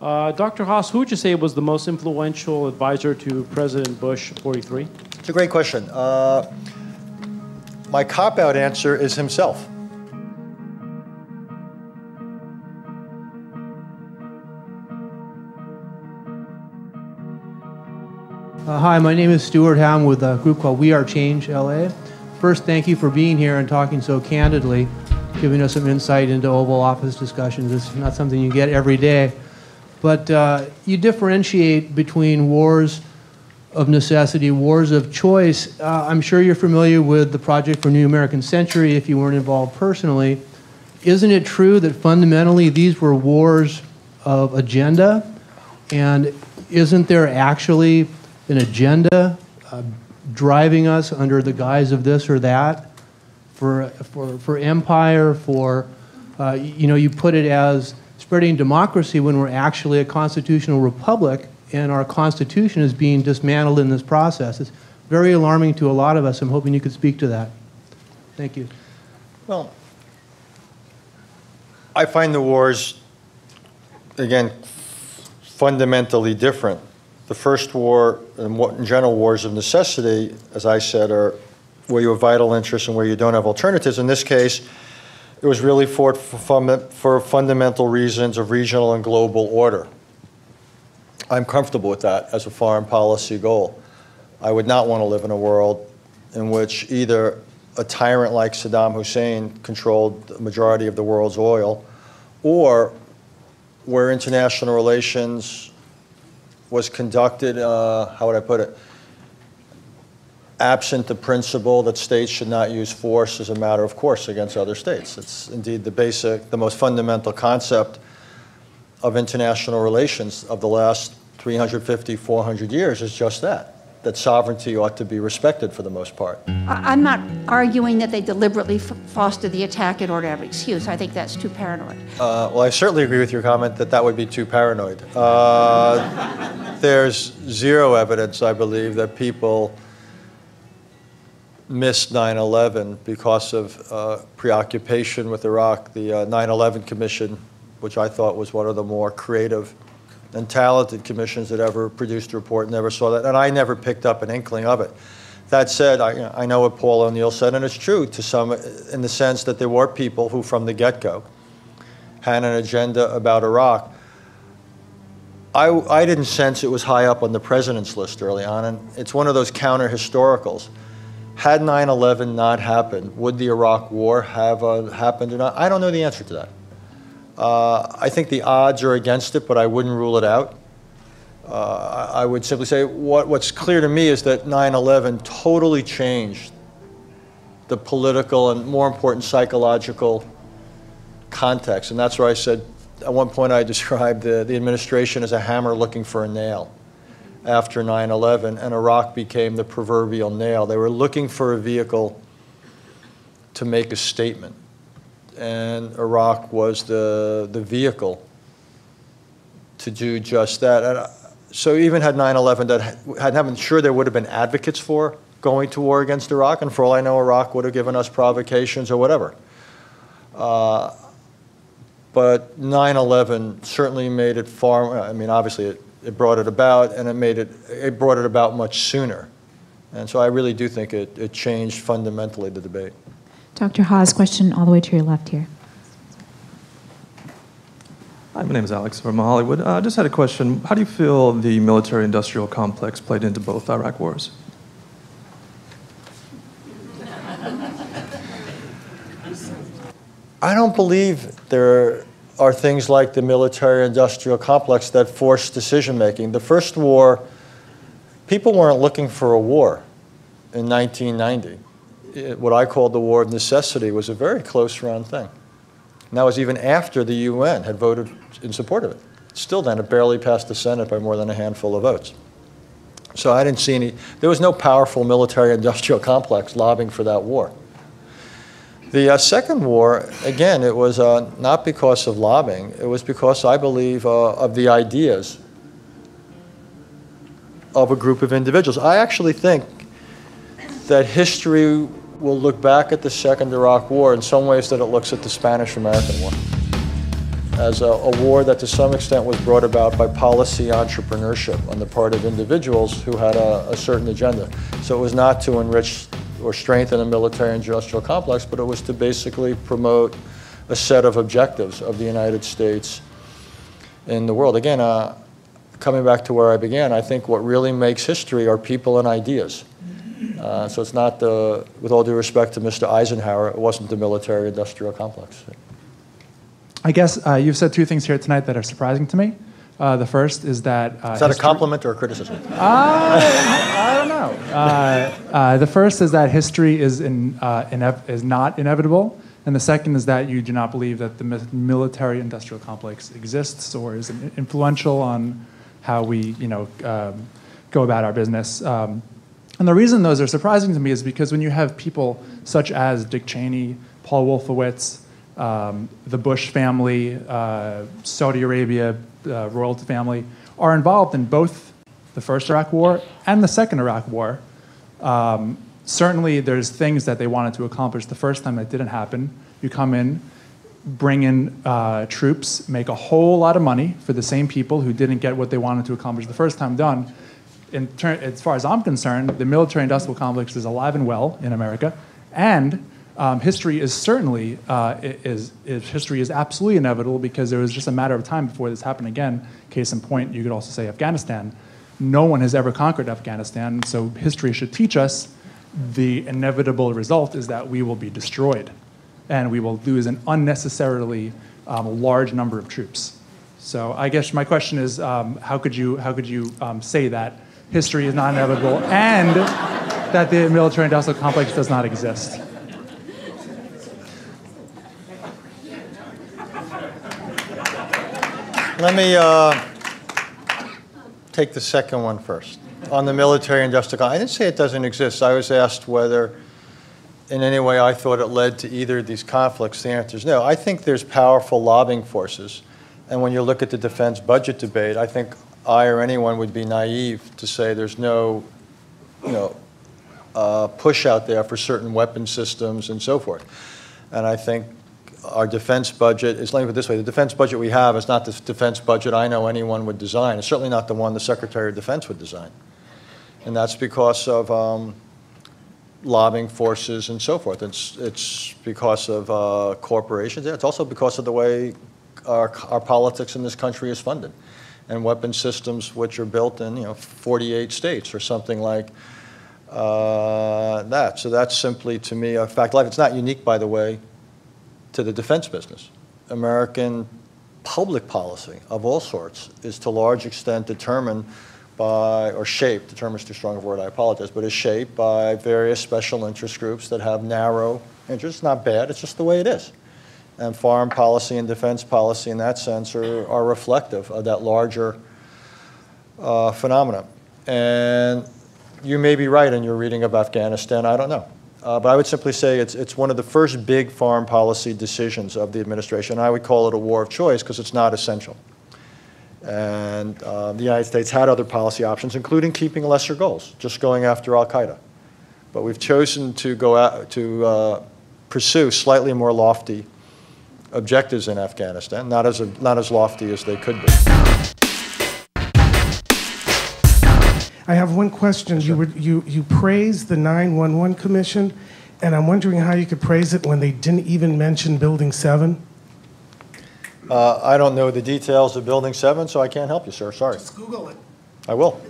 Uh, Dr. Haass, who would you say was the most influential advisor to President Bush 43? It's a great question. Uh, my cop out answer is himself. Uh, hi, my name is Stewart Howe with a group called We Are Change LA. First, thank you for being here and talking so candidly, giving us some insight into Oval Office discussions. It's not something you get every day. But uh, you differentiate between wars of necessity, wars of choice. Uh, I'm sure you're familiar with the Project for New American Century if you weren't involved personally. Isn't it true that fundamentally these were wars of agenda? And isn't there actually an agenda uh, driving us under the guise of this or that for, for, for empire, for, uh, you know, you put it as spreading democracy when we're actually a constitutional republic and our constitution is being dismantled in this process. It's very alarming to a lot of us. I'm hoping you could speak to that. Thank you. Well, I find the wars, again, fundamentally different the first war and what in general wars of necessity, as I said, are where you have vital interests and where you don't have alternatives. In this case, it was really for, for fundamental reasons of regional and global order. I'm comfortable with that as a foreign policy goal. I would not want to live in a world in which either a tyrant like Saddam Hussein controlled the majority of the world's oil, or where international relations was conducted, uh, how would I put it, absent the principle that states should not use force as a matter of course against other states. It's indeed the basic, the most fundamental concept of international relations of the last 350, 400 years is just that that sovereignty ought to be respected for the most part. I'm not arguing that they deliberately fostered the attack in order to have an excuse. I think that's too paranoid. Uh, well, I certainly agree with your comment that that would be too paranoid. Uh, there's zero evidence, I believe, that people missed 9 11 because of uh, preoccupation with Iraq. The 9 uh, 11 Commission, which I thought was one of the more creative and talented commissions that ever produced a report never saw that, and I never picked up an inkling of it. That said, I, I know what Paul O'Neill said, and it's true to some, in the sense that there were people who, from the get-go, had an agenda about Iraq. I, I didn't sense it was high up on the president's list early on, and it's one of those counter-historicals. Had 9/11 not happened, would the Iraq War have uh, happened or not? I don't know the answer to that. Uh, I think the odds are against it, but I wouldn't rule it out. Uh, I would simply say what, what's clear to me is that 9 11 totally changed the political and, more important, psychological context. And that's where I said, at one point, I described the, the administration as a hammer looking for a nail after 9 11, and Iraq became the proverbial nail. They were looking for a vehicle to make a statement and Iraq was the, the vehicle to do just that. And uh, so even had 9/11 that had, I'm sure there would have been advocates for going to war against Iraq, and for all I know, Iraq would have given us provocations or whatever. Uh, but 9/11 certainly made it far. I mean, obviously it, it brought it about, and it made it it brought it about much sooner. And so I really do think it, it changed fundamentally the debate. Dr. Haass, question all the way to your left here. Hi, my name is Alex from Hollywood. I uh, just had a question. How do you feel the military industrial complex played into both Iraq wars? I don't believe there are things like the military industrial complex that force decision making. The first war, people weren't looking for a war in 1990 what I called the war of necessity was a very close run thing. And that was even after the UN had voted in support of it. Still then, it barely passed the Senate by more than a handful of votes. So I didn't see any, there was no powerful military industrial complex lobbying for that war. The uh, second war, again, it was uh, not because of lobbying, it was because I believe uh, of the ideas of a group of individuals. I actually think that history will look back at the Second Iraq War in some ways that it looks at the Spanish American War. as a, a war that to some extent was brought about by policy entrepreneurship on the part of individuals who had a, a certain agenda. So it was not to enrich or strengthen a military industrial complex, but it was to basically promote a set of objectives of the United States in the world. Again, uh, coming back to where I began, I think what really makes history are people and ideas. Uh, so it's not the, with all due respect to Mr. Eisenhower, it wasn't the military industrial complex. I guess uh, you've said two things here tonight that are surprising to me. Uh, the first is that. Uh, Is that a compliment or a criticism? I don't know. Uh, uh, the first is that history is, in, uh, inev- is not inevitable. And the second is that you do not believe that the military industrial complex exists or is influential on how we you know, um, go about our business. Um, and the reason those are surprising to me is because when you have people such as Dick Cheney, Paul Wolfowitz, um, the Bush family, uh, Saudi Arabia, uh, royalty family, are involved in both the first Iraq War and the second Iraq War. Um, certainly, there's things that they wanted to accomplish the first time that didn't happen. You come in, bring in uh, troops, make a whole lot of money for the same people who didn't get what they wanted to accomplish the first time done. In ter- as far as I'm concerned, the military-industrial complex is alive and well in America, and um, history is certainly uh, is, is history is absolutely inevitable because there was just a matter of time before this happened again. Case in point, you could also say Afghanistan. No one has ever conquered Afghanistan, so history should teach us the inevitable result is that we will be destroyed and we will lose an unnecessarily um, large number of troops. So I guess my question is, um, how could you how could you um, say that history is not inevitable and that the military-industrial complex does not exist? Let me uh, take the second one first. On the military industrial, complex, I didn't say it doesn't exist. I was asked whether in any way I thought it led to either of these conflicts. The answer is no. I think there's powerful lobbying forces. And when you look at the defense budget debate, I think I or anyone would be naive to say there's no, you know, uh, push out there for certain weapon systems and so forth. And I think our defense budget is, let me put it this way, the defense budget we have is not the defense budget I know anyone would design. It's certainly not the one the Secretary of Defense would design. And that's because of um, lobbying forces and so forth. It's, it's because of uh, corporations. It's also because of the way our, our politics in this country is funded. And weapon systems which are built in, you know, 48 states or something like uh, that. So that's simply, to me, a fact life. It's not unique, by the way, to the defense business. American public policy of all sorts is to a large extent determined by, or shaped, determined is too strong a word, I apologize, but is shaped by various special interest groups that have narrow interests. Not bad, it's just the way it is. And foreign policy and defense policy in that sense are, are reflective of that larger uh, phenomenon. And you may be right in your reading of Afghanistan, I don't know. Uh, but I would simply say it's, it's one of the first big foreign policy decisions of the administration. I would call it a war of choice because it's not essential. And uh, the United States had other policy options, including keeping lesser goals, just going after Al Qaeda. But we've chosen to go out to uh, pursue slightly more lofty objectives in Afghanistan, not as, not as lofty as they could be. I have one question. Sure. You, were, you, you praised the 911 Commission, and I'm wondering how you could praise it when they didn't even mention Building 7. Uh, I don't know the details of Building 7, so I can't help you, sir. Sorry. Just Google it. I will.